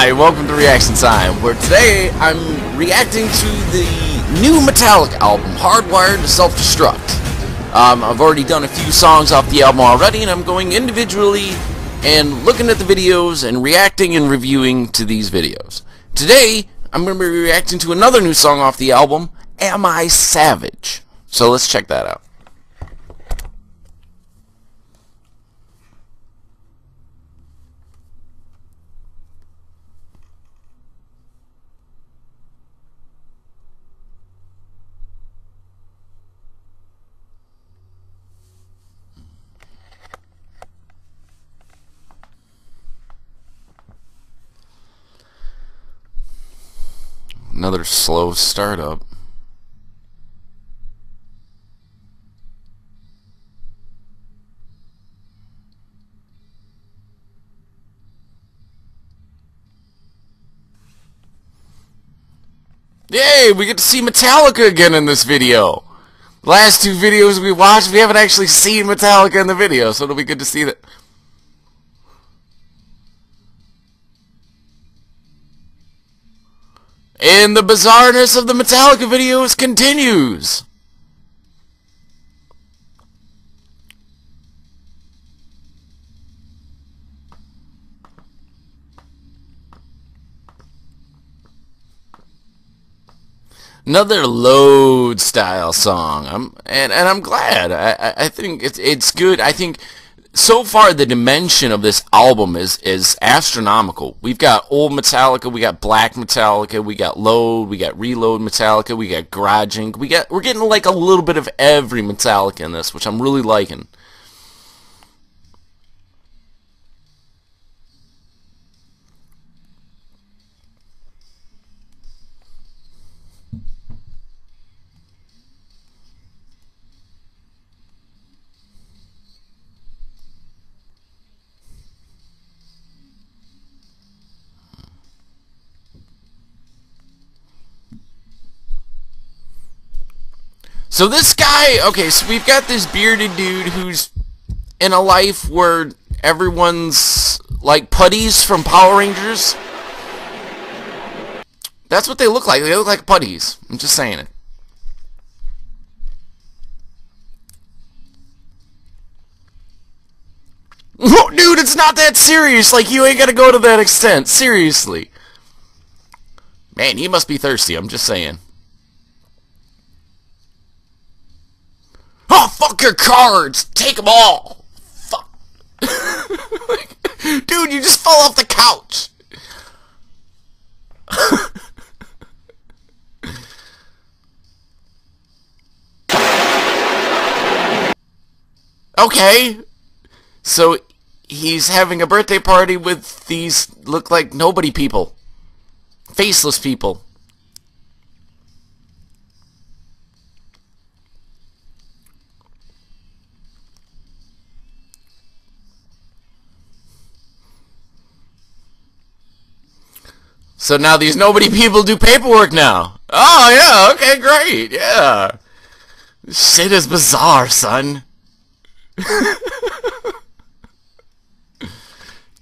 Hi, welcome to Reaction Time, where today I'm reacting to the new Metallica album, Hardwired to Self-Destruct. Um, I've already done a few songs off the album already, and I'm going individually and looking at the videos and reacting and reviewing to these videos. Today, I'm going to be reacting to another new song off the album, Am I Savage? So let's check that out. Another slow startup. Yay, we get to see Metallica again in this video. last two videos we watched, we haven't actually seen Metallica in the video, so it'll be good to see that. And the bizarreness of the Metallica videos continues. Another load style song. I'm and, and I'm glad. I, I think it's it's good. I think so far the dimension of this album is is astronomical. We've got old Metallica, we got black Metallica, we got load, we got reload Metallica, we got garage we got we're getting like a little bit of every Metallica in this, which I'm really liking. So this guy, okay, so we've got this bearded dude who's in a life where everyone's like putties from Power Rangers. That's what they look like. They look like putties. I'm just saying it. Dude, it's not that serious. Like, you ain't gotta go to that extent. Seriously. Man, he must be thirsty. I'm just saying. Fuck your cards! Take them all! Fuck. dude, you just fell off the couch! okay. So, he's having a birthday party with these look like nobody people. Faceless people. So now these nobody people do paperwork now. Oh, yeah, okay, great, yeah. shit is bizarre, son.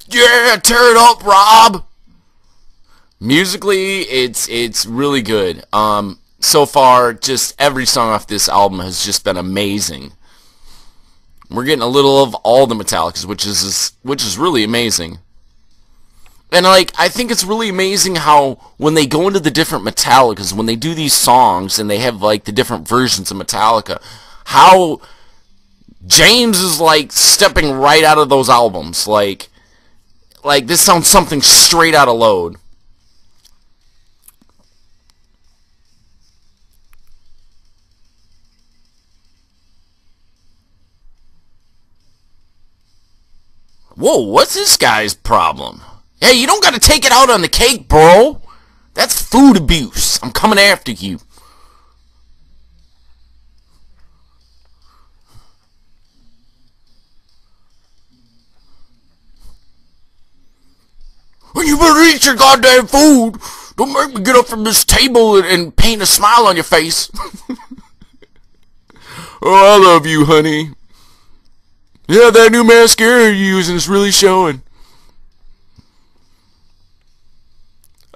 yeah, turn up, Rob! Musically, it's it's really good. Um, so far, just every song off this album has just been amazing. We're getting a little of all the Metallicas, which is which is really amazing. And like, I think it's really amazing how when they go into the different Metallicas, when they do these songs and they have like the different versions of Metallica, how James is like stepping right out of those albums. Like, like this sounds something straight out of Load. Whoa, what's this guy's problem? Hey, you don't gotta take it out on the cake, bro. That's food abuse. I'm coming after you. You better eat your goddamn food. Don't make me get up from this table and, and paint a smile on your face. oh, I love you, honey. Yeah, that new mascara you're using is really showing.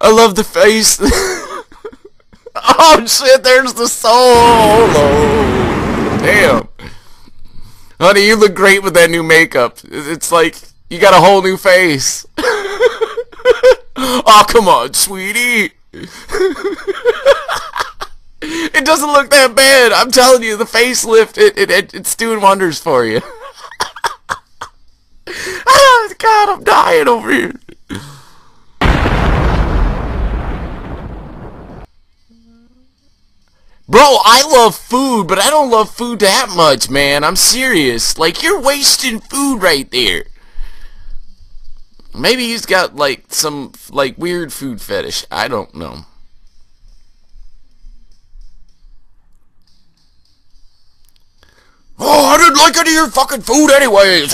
I love the face. oh shit, there's the solo. Damn. Honey, you look great with that new makeup. It's like you got a whole new face. oh, come on, sweetie. it doesn't look that bad. I'm telling you, the facelift, it, it, it it's doing wonders for you. oh, God, I'm dying over here. Bro, I love food, but I don't love food that much, man. I'm serious. Like, you're wasting food right there. Maybe he's got, like, some, like, weird food fetish. I don't know. Oh, I didn't like any of your fucking food anyways.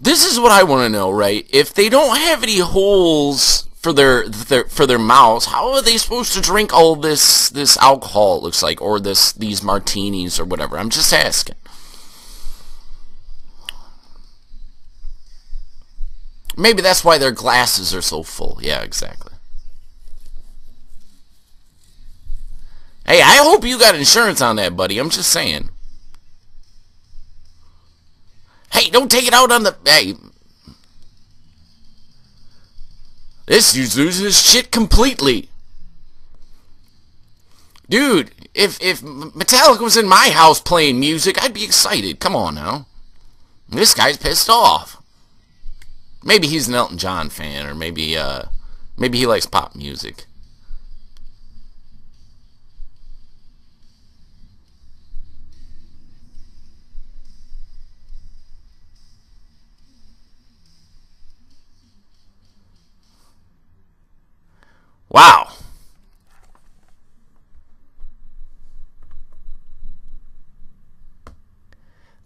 this is what I want to know, right? If they don't have any holes for their, their for their mouths, how are they supposed to drink all this this alcohol? It looks like, or this these martinis or whatever. I'm just asking. Maybe that's why their glasses are so full. Yeah, exactly. Hey, I hope you got insurance on that, buddy. I'm just saying. Hey, don't take it out on the... Hey, This dude's losing his shit completely. Dude, if if Metallica was in my house playing music, I'd be excited. Come on now. This guy's pissed off. Maybe he's an Elton John fan, or maybe uh, maybe he likes pop music.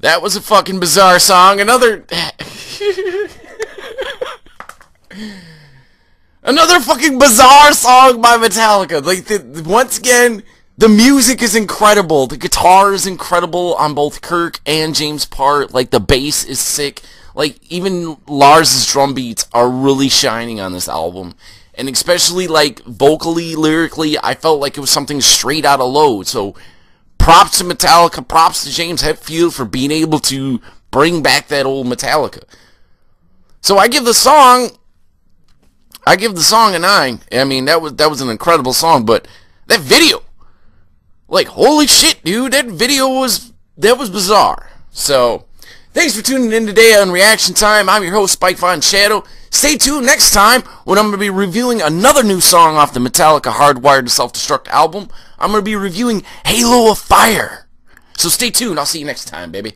That was a fucking bizarre song. Another... Another fucking bizarre song by Metallica. Like, the, once again, the music is incredible. The guitar is incredible on both Kirk and James' part. Like, the bass is sick. Like, even Lars's drum beats are really shining on this album and especially like vocally, lyrically, I felt like it was something straight out of Load. So props to Metallica, props to James Hetfield for being able to bring back that old Metallica. So I give the song, I give the song a nine. I mean that was that was an incredible song, but that video, like holy shit, dude, that video was that was bizarre. So thanks for tuning in today on Reaction Time. I'm your host Spyke Von Shadow. Stay tuned next time when I'm going to be reviewing another new song off the Metallica Hardwired to Self-Destruct album. I'm going to be reviewing Halo on Fire. So stay tuned. I'll see you next time, baby.